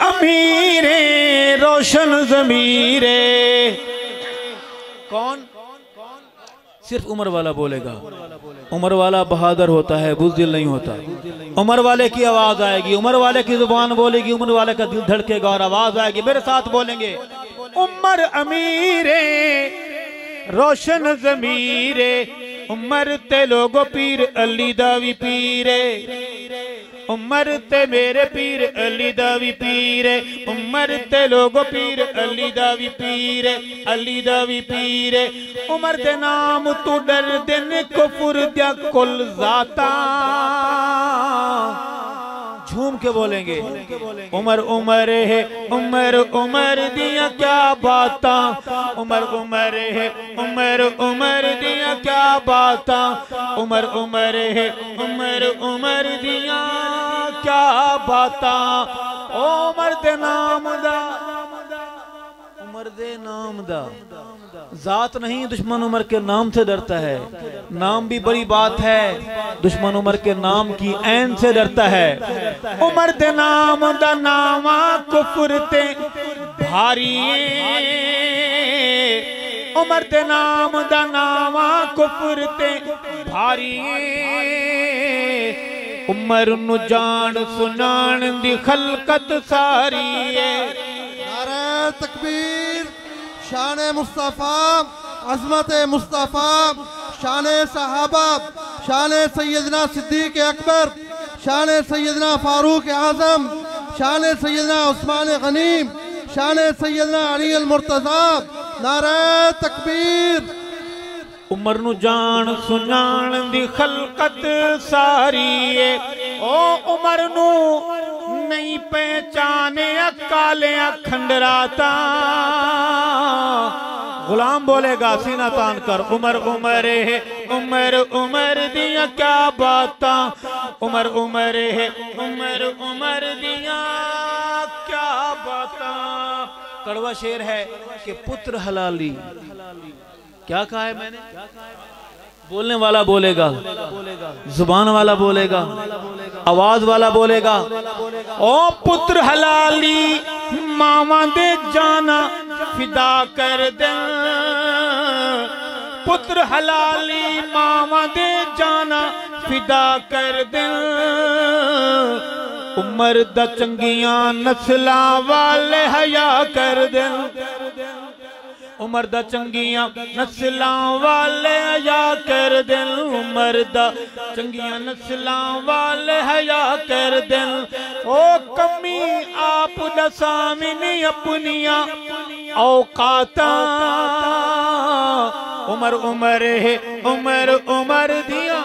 امیر روشن ضمیر کون؟ صرف عمر والا بولے گا۔ عمر والا بہادر ہوتا ہے بزدل نہیں ہوتا۔ عمر والے کی آواز آئے گی عمر والے کی زبان بولے گی عمر والے کا دل دھڑکے گا اور آواز آئے گی۔ میرے ساتھ بولیں گے۔ عمر امیر روشن ضمیر عمر تے لوگو پیر علی داوی پیرے عمر تے میرے پیر علی داوی پیر عمر تے لوگو پیر علی داوی پیر علی داوی پیر عمر دے نام تو ڈر دن کفر دیا کل ذاتا جھوم کے بولیں گے؟ عمر عمر ہے عمر عمر دیا کیا باتا عمر عمر ہے عمر عمر دیا کیا باتا عمر عمر ہے عمر عمر دیا کیا باتا عمر دے نام دا عمر دے نام دا۔ ذات نہیں، دشمن عمر کے نام سے ڈرتا ہے۔ نام بھی بڑی بات ہے۔ دشمن عمر کے نام کی عین سے ڈرتا ہے۔ عمر دے نام دا ناما کفر تے بھاری۔ عمر دے نام دا ناما کفر تے بھاری۔ عمر نو جان سنان دی خلقت ساری ہے۔ نعرہ تکبیر۔ شان مصطفیٰ، عظمت مصطفیٰ، شان صحابہ، شان سیدنا صدیق اکبر، شان سیدنا فاروق اعظم، شان سیدنا عثمان غنیم شان سیدنا علی المرتضی، نعرہ تکبیر۔ عمر نو جان سنان دی خلقت ساری ہے او عمر نو نہیں پہچانے کالیاں کھنڈراتا غلام بولے گا، سینہ تان کر، عمر عمر ہے، عمر عمر دیا کیا باتا عمر عمر ہے، عمر عمر دیا کیا باتا کڑوا شیر ہے کہ پتر حلالی۔ کیا کہا ہے میں نے؟ بولنے والا بولے گا، زبان والا بولے گا۔ آواز والا بولے گا، او پتر حلالی ماما دے جانا فدا کر دیں پتر حلالی ماما دے جانا فدا کر دیں عمر دا چنگیاں نسلاں والے حیا کر دیں عمر دا چنگیاں نسلاں والے حیا کر دل عمر دا چنگیاں نسلاں والے حیا کر دل او کمی آپ دا سامنی اپنیاں اوقاتا عمر عمر ہے عمر عمر دیا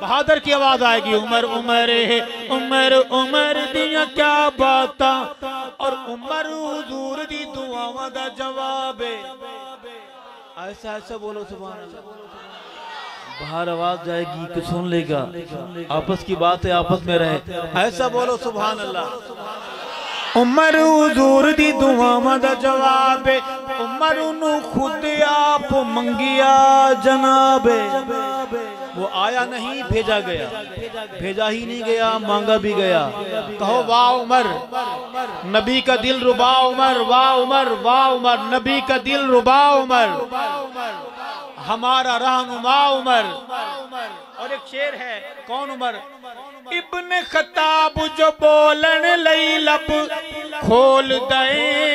بہادر کی آواز آئے گی عمر عمر ہے عمر عمر دیا کیا باتا اور عمر حضور دی دعاواں دا جواب ہے۔ ایسا ایسا بولو سبحان اللہ۔ باہر آواز جائے گی کہ سن لے گا۔ آپس کی بات ہے آپس میں رہے۔ ایسا بولو سبحان اللہ۔ عمر حضور دی دعاواں دا جواب ہے۔ عمر انہوں خود آپ منگیا جناب۔ وہ آیا نہیں، بھیجا گیا۔ بھیجا ہی نہیں گیا، مانگا بھی گیا۔ کہو، واہ عمر، نبی کا دل ربا عمر، واہ عمر واہ عمر، نبی کا دل ربا عمر۔ ہمارا رہنما عمر۔ اور ایک شیر ہے، کون عمر؟ ابن خطاب جو بولن لئی لب، کھول دائیں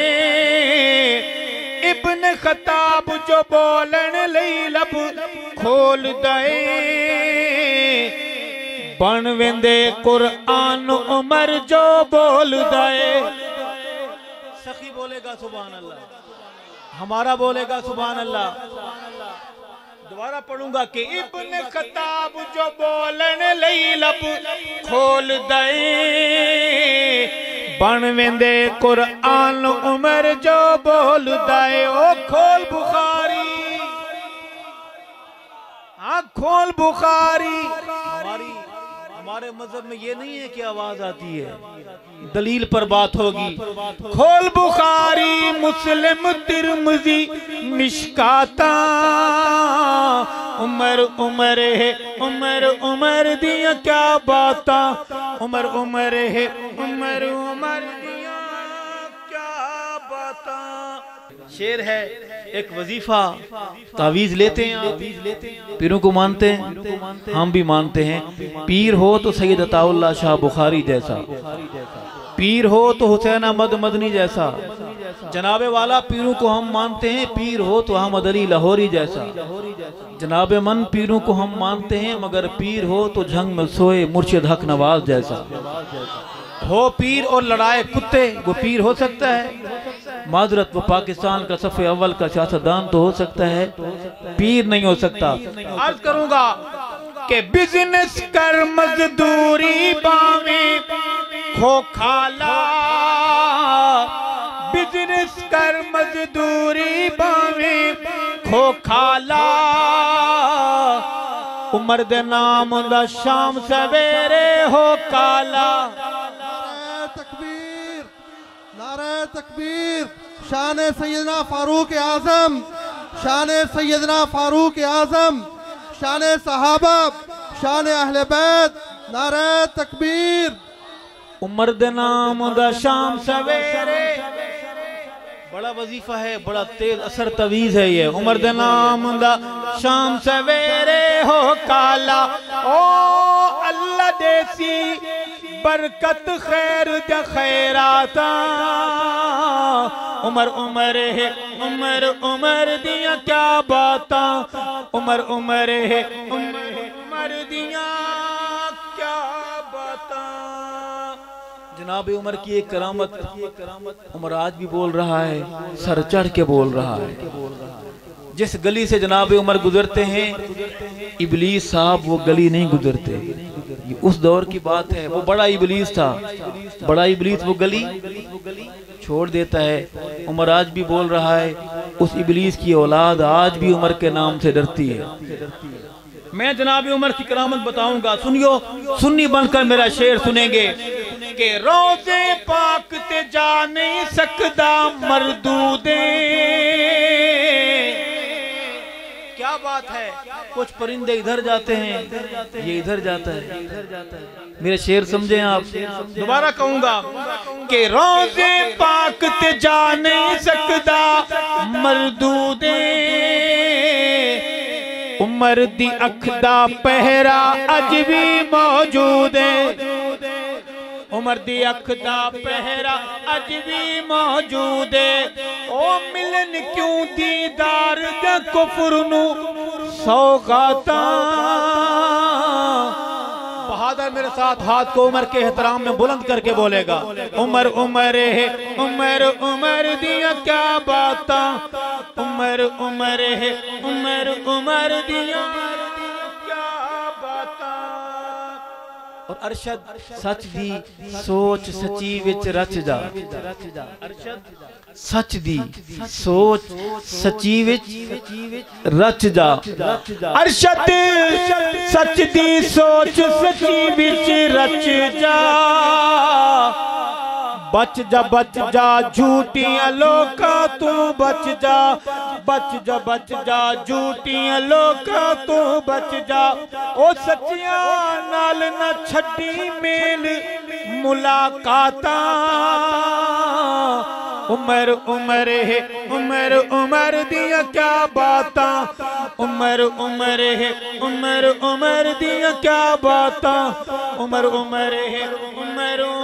ابن خطاب جو بولن لئی لب کھول دائیں بن ویندے قرآن عمر جو بول دائیں سخی بولے گا سبحان اللہ۔ ہمارا بولے گا سبحان اللہ۔ دوبارہ پڑھوں گا کہ ابن خطاب جو بولن لئی لب کھول دائیں بن ویندے قرآن عمر جو بول دائیں او کھول بخاری۔ ہاں کھول بخاری۔ ہماری ہمارے مذہب میں یہ نہیں ہے کہ آواز آتی ہے دلیل پر بات ہوگی۔ کھول بخاری مسلم ترمزی مشکاتا۔ عمر عمر ہے، عمر عمر دیا کیا باتا؟ عمر عمر ہے، عمر عمر دیا شیر ہے، ایک وظیفہ تعویز لیتے ہیں پیروں کو مانتے ہیں، ہم بھی مانتے ہیں۔ پیر ہو تو سید عطا اللہ شاہ بخاری جیسا۔ پیر ہو تو حسین احمد مدنی جیسا۔ جناب والا پیروں کو ہم مانتے ہیں، پیر ہو تو احمد علی لاہوری جیسا۔ جناب من پیروں کو ہم مانتے ہیں، مگر پیر ہو تو جھنگ میں سوئے مرشد حق نواز جیسا۔ ہو پیر اور لڑائے کتے، وہ پیر ہو سکتا ہے۔ معذرت، وہ پاکستان کا صفحہ اول کا سیاستدان تو ہو سکتا ہے۔ پیر نہیں ہو سکتا۔ عرض کروں گا کہ بزنس کر مزدوری باویں کھو کھالا۔ بزنس کر مزدوری باویں کھو کھالا عمر دے نام دا شام سویرے ہو کالا نعرہ تکبیر نعرہ تکبیر شان سیدنا فاروق اعظم شان سیدنا فاروق اعظم شان صحابہ شان اہل بیت نعرہ تکبیر عمر دے نام دا شام سویرے بڑا وظیفہ ہے، بڑا تیز اثر تویز ہے یہ۔ عمر دے نام دا شام سویرے ہو کالا۔ او اللہ دیسی برکت خیر دے خیراتا عمر عمر ہے، عمر عمر دیا کیا باتا عمر عمر ہے، عمر عمر دیا کیا باتا جناب عمر کی ایک کرامت، عمر آج بھی بول رہا ہے، سر چڑھ کے بول رہا ہے۔ جس گلی سے جناب عمر گزرتے ہیں، ابلیس صاحب وہ گلی نہیں گزرتے۔ یہ اس دور کی بات ہے، وہ بڑا ابلیس تھا۔ بڑا ابلیس وہ گلی چھوڑ دیتا ہے۔ عمر آج بھی بول رہا ہے، اس ابلیس کی اولاد آج بھی عمر کے نام سے ڈرتی ہے۔ میں جناب عمر کی کرامت بتاؤں گا۔ سنیو، سنی بن کر میرا شعر سنیں گے۔ کہ روزے پاک تے جا نہیں سکدا مردودے۔ کیا بات ہے؟ کچھ پرندے ادھر جاتے ہیں، یہ ادھر جاتا ہے۔ میرے شعر سمجھیں آپ؟ دوبارہ کہوں گا کہ روزے پاک تے جا نہیں سکدا مردودے۔ عمر دی اکھ دا پہرا اج بھی موجود ہے۔ عمر دی اکھ دا پہرا اج بھی موجود ہے او ملن کیوں دیدار دا کفر نو سوغاتا بہادر میرے ساتھ ہاتھ کو عمر کے احترام میں بلند کر کے بولے گا عمر عمر ہے عمر عمر دیا کیا باتا عمر عمر ہے عمر عمر دیا اور ارشد سچ دی سوچ سچی وچ رچ جا۔ سچ دی سوچ سچی وچ رچ جا۔ ارشد سچ دی سوچ سچی وچ رچ جا۔ بچ جا بچ جا، جھوٹیاں لوکا تو بچ جا بچ جا بچ جا، جھوٹیاں لوکا تو بچ جا۔ او سچیاں نال نہ چھڈی میل، ملاقاتاں۔ عمر عمر ہے، عمر عمر دیا کیا باتا عمر عمر ہے، عمر عمر دیا کیا باتا عمر عمر ہے عمر عمر